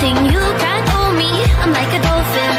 nothing you can't hold me. I'm like a dolphin.